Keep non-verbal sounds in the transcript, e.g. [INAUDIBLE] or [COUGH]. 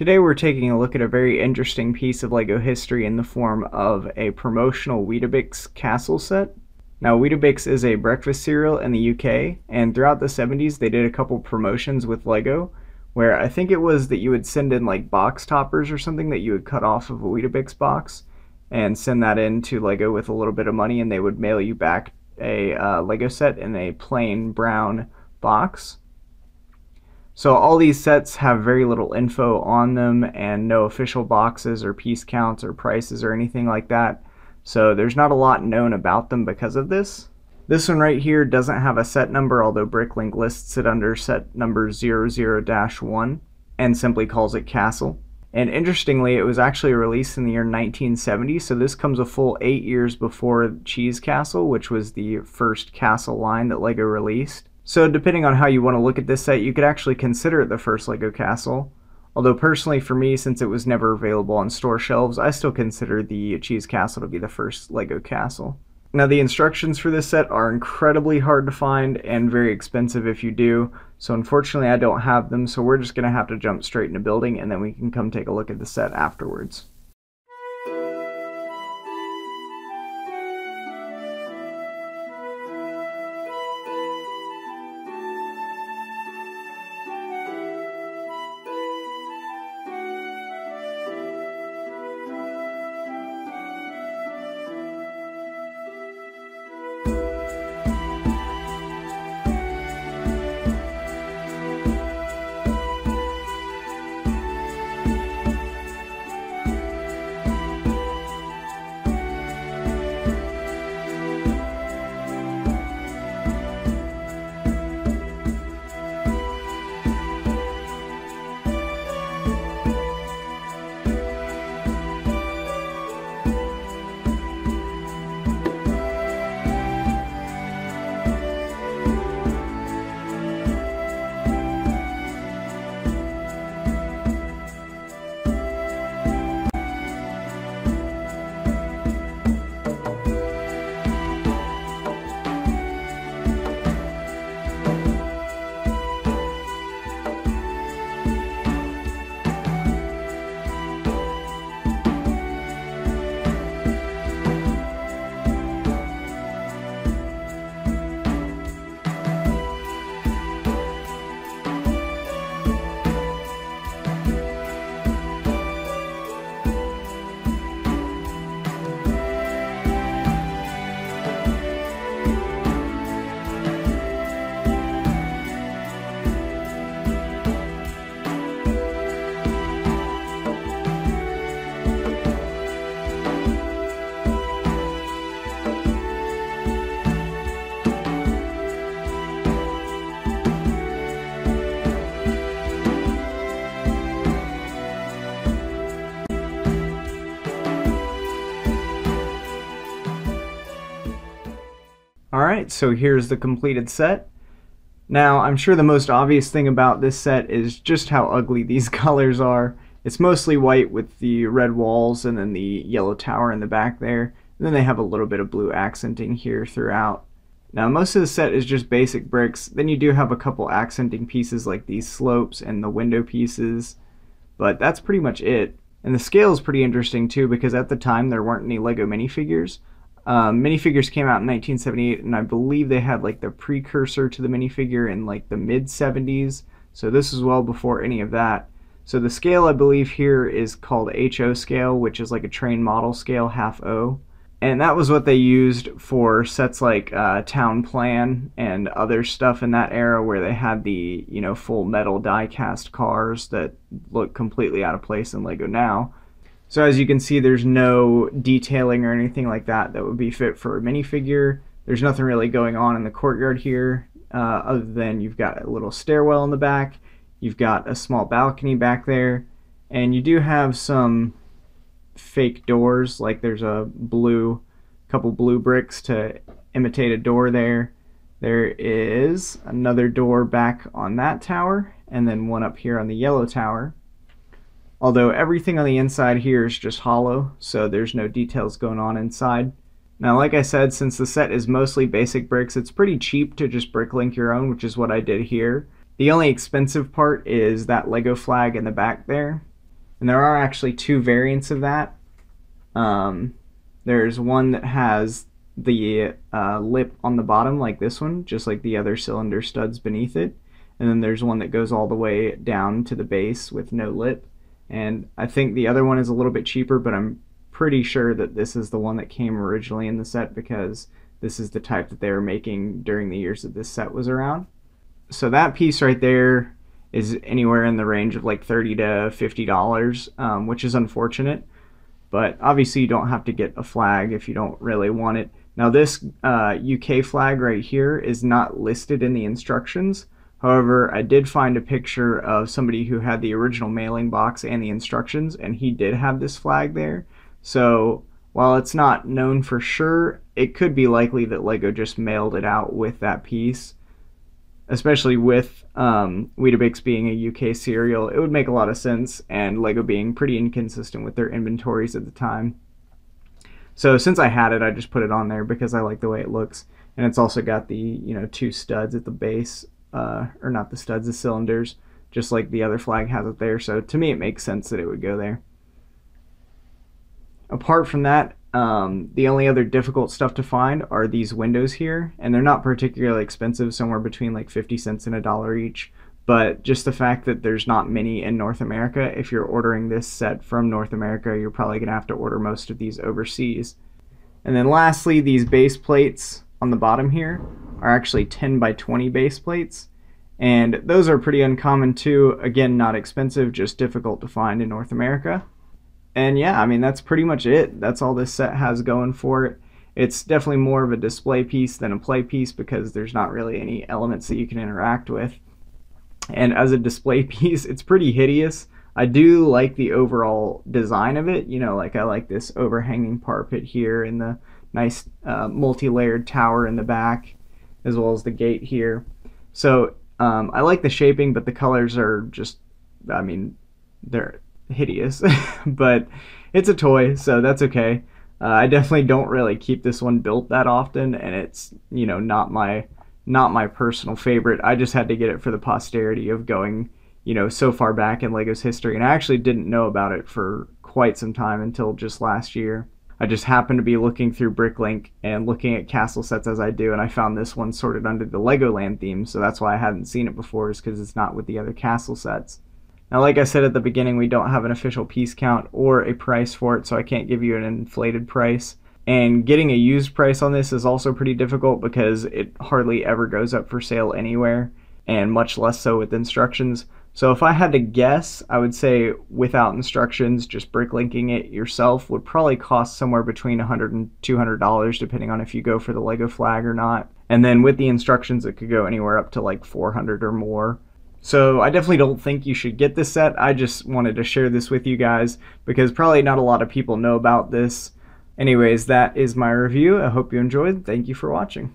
Today we're taking a look at a very interesting piece of LEGO history in the form of a promotional Weetabix castle set. Now Weetabix is a breakfast cereal in the UK and throughout the 70s they did a couple promotions with LEGO where I think it was that you would send in like box toppers or something that you would cut off of a Weetabix box and send that in to LEGO with a little bit of money and they would mail you back a uh, LEGO set in a plain brown box. So all these sets have very little info on them and no official boxes or piece counts or prices or anything like that. So there's not a lot known about them because of this. This one right here doesn't have a set number, although Bricklink lists it under set number 00-1 and simply calls it Castle. And interestingly, it was actually released in the year 1970, so this comes a full eight years before Cheese Castle, which was the first castle line that LEGO released. So depending on how you want to look at this set, you could actually consider it the first LEGO castle. Although personally for me, since it was never available on store shelves, I still consider the Cheese Castle to be the first LEGO castle. Now the instructions for this set are incredibly hard to find and very expensive if you do, so unfortunately I don't have them, so we're just going to have to jump straight into building and then we can come take a look at the set afterwards. Alright, so here's the completed set. Now, I'm sure the most obvious thing about this set is just how ugly [LAUGHS] these colors are. It's mostly white with the red walls and then the yellow tower in the back there. And then they have a little bit of blue accenting here throughout. Now, most of the set is just basic bricks. Then you do have a couple accenting pieces like these slopes and the window pieces. But that's pretty much it. And the scale is pretty interesting too because at the time there weren't any LEGO minifigures. Um, minifigures came out in 1978, and I believe they had like the precursor to the minifigure in like the mid 70s. So this is well before any of that. So the scale I believe here is called HO scale, which is like a train model scale, half O. And that was what they used for sets like uh, Town Plan and other stuff in that era where they had the, you know, full metal die cast cars that look completely out of place in LEGO now. So as you can see, there's no detailing or anything like that that would be fit for a minifigure. There's nothing really going on in the courtyard here, uh, other than you've got a little stairwell in the back, you've got a small balcony back there, and you do have some fake doors, like there's a blue, couple blue bricks to imitate a door there. There is another door back on that tower, and then one up here on the yellow tower. Although everything on the inside here is just hollow, so there's no details going on inside. Now, like I said, since the set is mostly basic bricks, it's pretty cheap to just bricklink your own, which is what I did here. The only expensive part is that Lego flag in the back there. And there are actually two variants of that. Um, there's one that has the uh, lip on the bottom like this one, just like the other cylinder studs beneath it. And then there's one that goes all the way down to the base with no lip. And I think the other one is a little bit cheaper, but I'm pretty sure that this is the one that came originally in the set because this is the type that they were making during the years that this set was around. So that piece right there is anywhere in the range of like 30 to 50 dollars, um, which is unfortunate. But obviously, you don't have to get a flag if you don't really want it. Now, this uh, UK flag right here is not listed in the instructions. However, I did find a picture of somebody who had the original mailing box and the instructions, and he did have this flag there. So while it's not known for sure, it could be likely that LEGO just mailed it out with that piece especially with um, Weetabix being a UK cereal, it would make a lot of sense, and Lego being pretty inconsistent with their inventories at the time. So since I had it, I just put it on there because I like the way it looks, and it's also got the you know two studs at the base, uh, or not the studs, the cylinders, just like the other flag has it there. So to me, it makes sense that it would go there. Apart from that, um, the only other difficult stuff to find are these windows here, and they're not particularly expensive, somewhere between like 50 cents and a dollar each. But just the fact that there's not many in North America, if you're ordering this set from North America, you're probably going to have to order most of these overseas. And then lastly, these base plates on the bottom here are actually 10 by 20 base plates. And those are pretty uncommon too. Again, not expensive, just difficult to find in North America and yeah, I mean, that's pretty much it. That's all this set has going for it. It's definitely more of a display piece than a play piece because there's not really any elements that you can interact with. And as a display [LAUGHS] piece, it's pretty hideous. I do like the overall design of it. You know, like I like this overhanging parapet here and the nice uh, multi-layered tower in the back, as well as the gate here. So um, I like the shaping, but the colors are just, I mean, they're hideous, [LAUGHS] but it's a toy, so that's okay. Uh, I definitely don't really keep this one built that often, and it's you know not my not my personal favorite. I just had to get it for the posterity of going you know so far back in Lego's history, and I actually didn't know about it for quite some time until just last year. I just happened to be looking through Bricklink and looking at castle sets as I do, and I found this one sorted under the Legoland theme, so that's why I hadn't seen it before, is because it's not with the other castle sets. Now, like I said at the beginning, we don't have an official piece count or a price for it, so I can't give you an inflated price. And getting a used price on this is also pretty difficult because it hardly ever goes up for sale anywhere, and much less so with instructions. So if I had to guess, I would say without instructions, just bricklinking it yourself would probably cost somewhere between $100 and $200 depending on if you go for the Lego flag or not. And then with the instructions, it could go anywhere up to like 400 or more. So I definitely don't think you should get this set. I just wanted to share this with you guys because probably not a lot of people know about this. Anyways, that is my review. I hope you enjoyed. Thank you for watching.